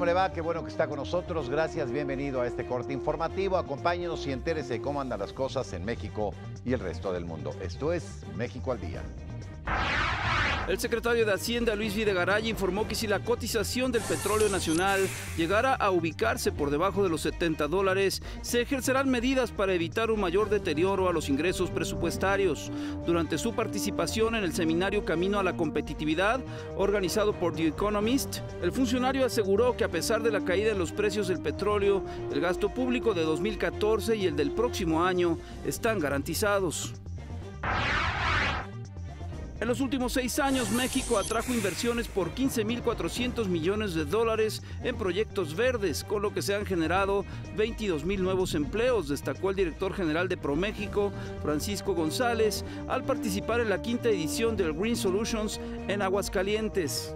le va? Qué bueno que está con nosotros. Gracias, bienvenido a este corte informativo. Acompáñenos y entérese cómo andan las cosas en México y el resto del mundo. Esto es México al Día. El secretario de Hacienda, Luis Videgaray, informó que si la cotización del petróleo nacional llegara a ubicarse por debajo de los 70 dólares, se ejercerán medidas para evitar un mayor deterioro a los ingresos presupuestarios. Durante su participación en el seminario Camino a la Competitividad, organizado por The Economist, el funcionario aseguró que a pesar de la caída en los precios del petróleo, el gasto público de 2014 y el del próximo año están garantizados. En los últimos seis años, México atrajo inversiones por 15.400 millones de dólares en proyectos verdes, con lo que se han generado 22.000 nuevos empleos, destacó el director general de ProMéxico, Francisco González, al participar en la quinta edición del Green Solutions en Aguascalientes.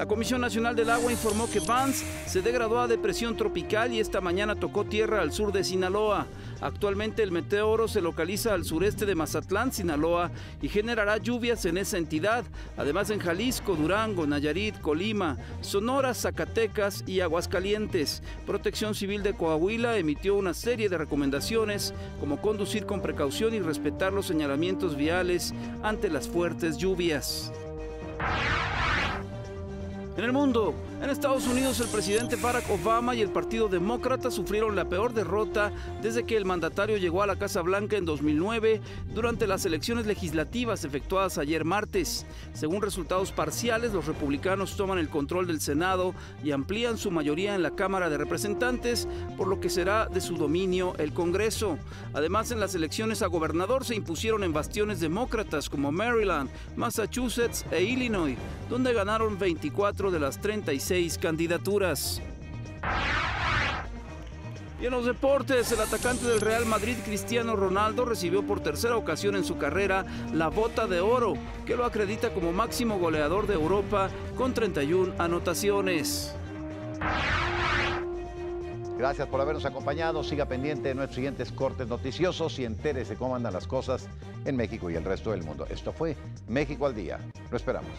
La Comisión Nacional del Agua informó que Vance se degradó a depresión tropical y esta mañana tocó tierra al sur de Sinaloa. Actualmente el meteoro se localiza al sureste de Mazatlán, Sinaloa, y generará lluvias en esa entidad, además en Jalisco, Durango, Nayarit, Colima, Sonora, Zacatecas y Aguascalientes. Protección Civil de Coahuila emitió una serie de recomendaciones como conducir con precaución y respetar los señalamientos viales ante las fuertes lluvias. En el mundo, en Estados Unidos el presidente Barack Obama y el Partido Demócrata sufrieron la peor derrota desde que el mandatario llegó a la Casa Blanca en 2009 durante las elecciones legislativas efectuadas ayer martes. Según resultados parciales, los republicanos toman el control del Senado y amplían su mayoría en la Cámara de Representantes, por lo que será de su dominio el Congreso. Además, en las elecciones a gobernador se impusieron en bastiones demócratas como Maryland, Massachusetts e Illinois, donde ganaron 24 de las 36 candidaturas. Y en los deportes, el atacante del Real Madrid, Cristiano Ronaldo, recibió por tercera ocasión en su carrera la bota de oro, que lo acredita como máximo goleador de Europa con 31 anotaciones. Gracias por habernos acompañado. Siga pendiente de nuestros siguientes cortes noticiosos y entérese cómo andan las cosas en México y el resto del mundo. Esto fue México al Día. Lo esperamos.